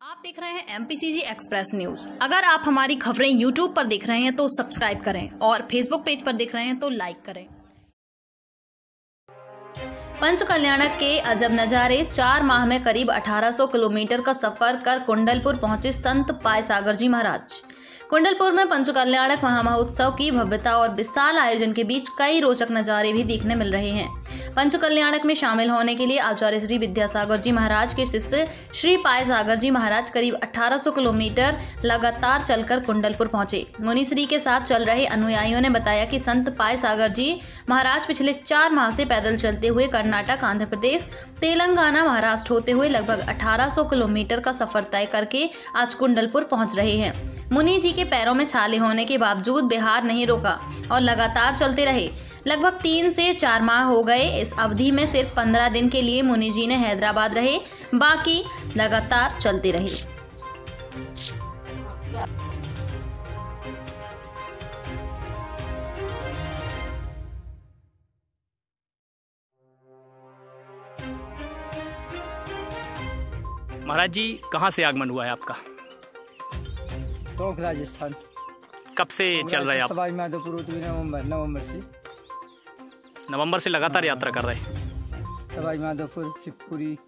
आप देख रहे हैं एमपीसीजी एक्सप्रेस न्यूज़ अगर आप हमारी खबरें यूट्यूब पर देख रहे हैं तो सब्सक्राइब करें और फेसबुक पेज पर देख रहे हैं तो लाइक करें। पंच कल्याणक के अजब नज़ारे, चार माह में करीब 1800 किलोमीटर का सफ़र कर कुंडलपुर पहुँचे संत पाय सागर जी महाराज। कुंडलपुर में पंच कल्याणक महामहोत्सव की भव्यता और विशाल आयोजन के बीच कई रोचक नज़ारे भी देखने मिल रहे हैं। पंच कल्याणक में शामिल होने के लिए आचार्य श्री विद्यासागर जी महाराज के शिष्य श्री पाय सागर जी महाराज करीब 1800 किलोमीटर लगातार चलकर कुंडलपुर पहुँचे। मुनि श्री के साथ चल रहे अनुयायियों ने बताया कि संत पाय सागर जी महाराज पिछले चार माह से पैदल चलते हुए कर्नाटक, आंध्र प्रदेश, तेलंगाना, महाराष्ट्र होते हुए लगभग 1800 किलोमीटर का सफ़र तय करके आज कुंडलपुर पहुँच रहे हैं। मुनि जी के पैरों में छाले होने के बावजूद बिहार नहीं रोका और लगातार चलते रहे। लगभग तीन से चार माह हो गए। इस अवधि में सिर्फ़ पंद्रह दिन के लिए मुनि जी ने हैदराबाद रहे। बाकी लगातार चलते रहे। महाराज जी, कहाँ से आगमन हुआ है आपका? टोंक राजस्थान कब से चल रहे हैं आप? सवाई माधोपुर उत्तरी नवंबर नवंबर से। नवंबर से लगातार यात्रा कर रहे हैं। सवाई माधोपुर शिवपुरी।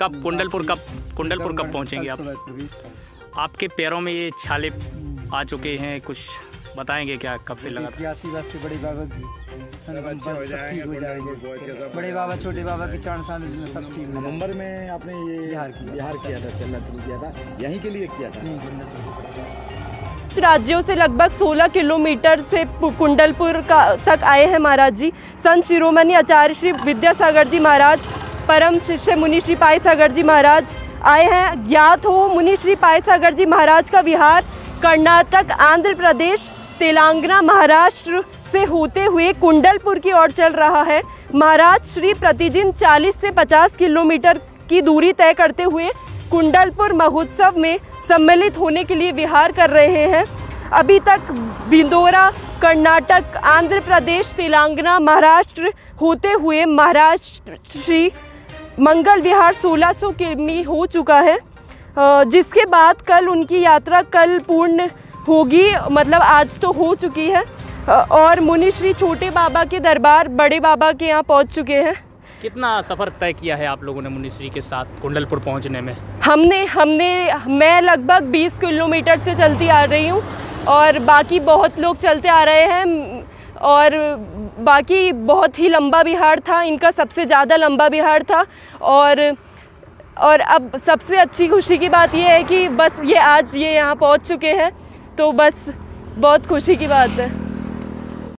कब? कुंडलपुर कब? कुंडलपुर कब पहुँचेंगे आप? आपके पैरों में ये छाले आ चुके हैं कुछ बताएँगे क्या कब से लगा इक्यासी वर्ष से बड़े बाबा की सब ठीक हो जाएँगे। बड़े बाबा छोटे बाबा के चरण सान सब ठीक नवंबर में आपने ये बिहार किया। बिहार किया था चलना शुरू किया था। यहीं के लिए किया था? राज्यों से लगभग 16 किलोमीटर से कुंडलपुर का तक आए हैं महाराज जी। संत शिरोमणि आचार्य श्री विद्यासागर जी महाराज परम शिष्य मुनि श्री पाई सागर जी महाराज आए हैं। ज्ञात हो मुनि श्री पाई सागर जी महाराज का विहार कर्नाटक आंध्र प्रदेश तेलंगाना महाराष्ट्र से होते हुए कुंडलपुर की ओर चल रहा है। महाराज श्री प्रतिदिन 40 से 50 किलोमीटर की दूरी तय करते हुए कुंडलपुर महोत्सव में सम्मिलित होने के लिए विहार कर रहे हैं। अभी तक बिंदोरा, कर्नाटक, आंध्र प्रदेश, तेलंगाना महाराष्ट्र होते हुए महाराष्ट्र श्री मंगल विहार 1600 किमी हो चुका है। जिसके बाद कल उनकी यात्रा कल पूर्ण होगी मतलब आज तो हो चुकी है। और मुनि श्री छोटे बाबा के दरबार बड़े बाबा के यहाँ पहुँच चुके हैं। कितना सफ़र तय किया है आप लोगों ने मुनिश्री के साथ कुंडलपुर पहुँचने में? हमने हमने मैं लगभग 20 किलोमीटर से चलती आ रही हूँ और बाकी बहुत लोग चलते आ रहे हैं और बाकी बहुत ही लंबा बिहार था इनका सबसे ज़्यादा लंबा बिहार था और और अब सबसे अच्छी खुशी की बात यह है कि बस ये आज ये यहाँ पहुँच चुके हैं। तो बस बहुत खुशी की बात है।